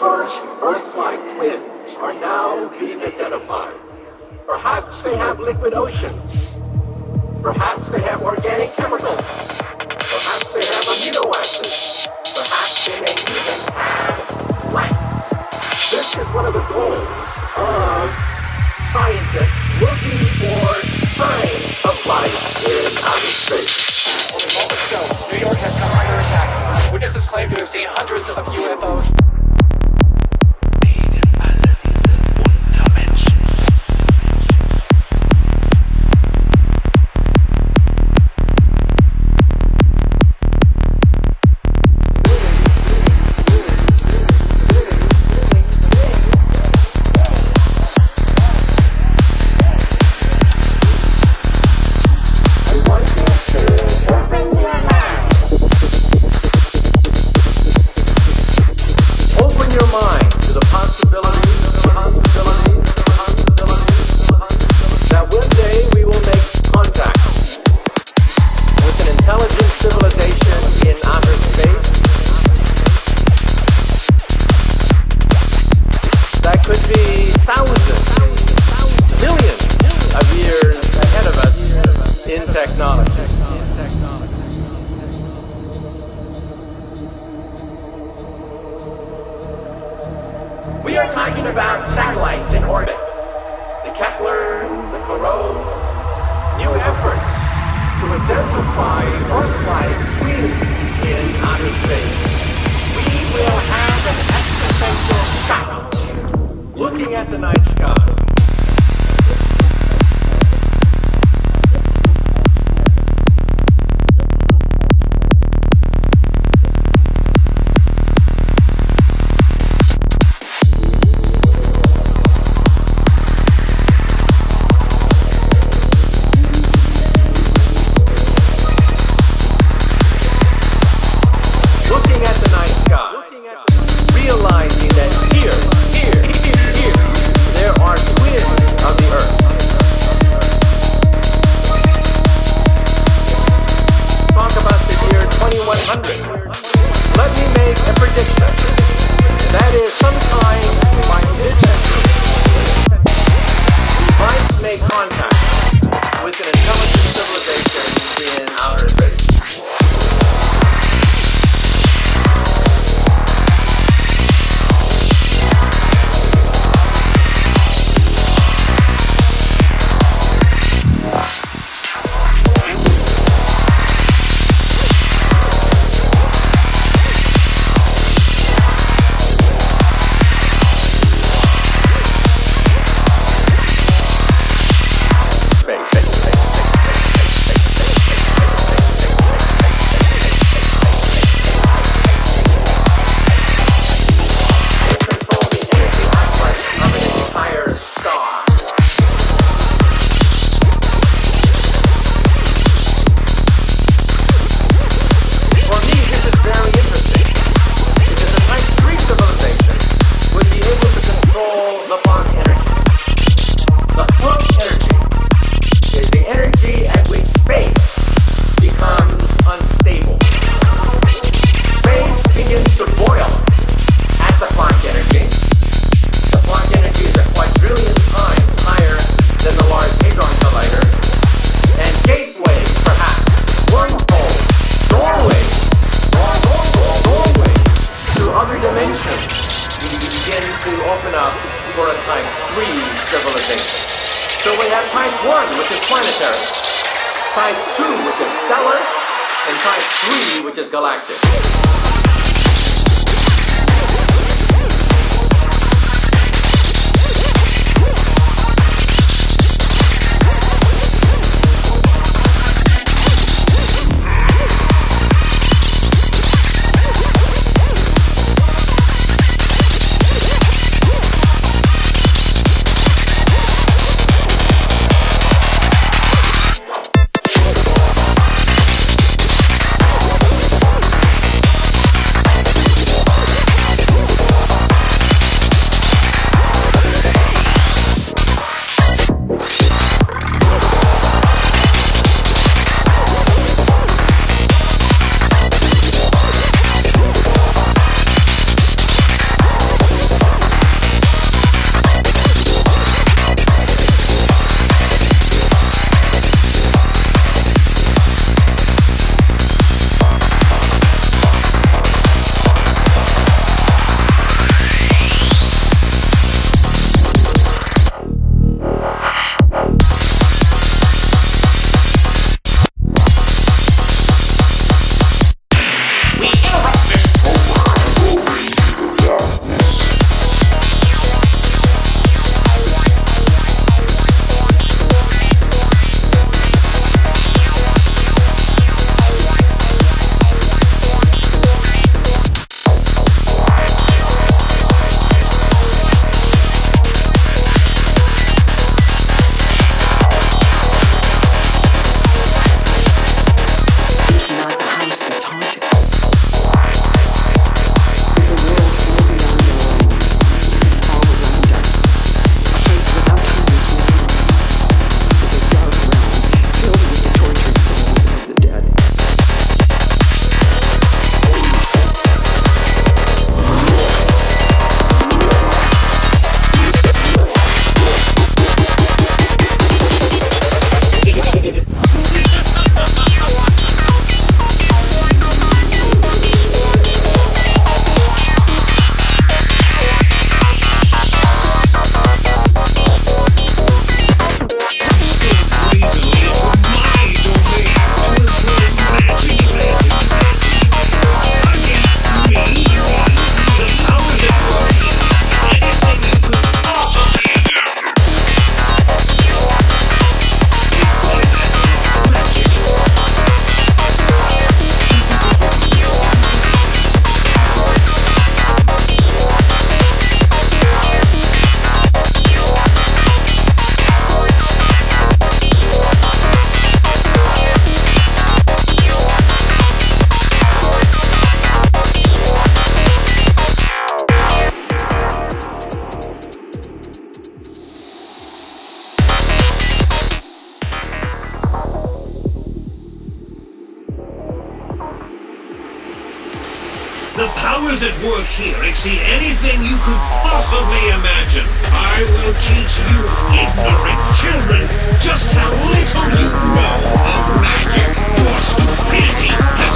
first Earth-like twins are now being identified. Perhaps they have liquid oceans. Perhaps they have organic chemicals. Perhaps they have amino acids. Perhaps they may even have life. This is one of the goals of scientists looking for signs of life in outer space. Moments ago, New York has come under attack. Witnesses claim to have seen hundreds of UFOs. About satellites in orbit. The Kepler, the Corot, new efforts to identify Earth-like twins in outer space. Star. So we have Type 1, which is planetary, Type 2, which is stellar, and Type 3, which is galactic. powers at work here exceed anything you could possibly imagine. I will teach you ignorant children just how little you know of magic or stupidity.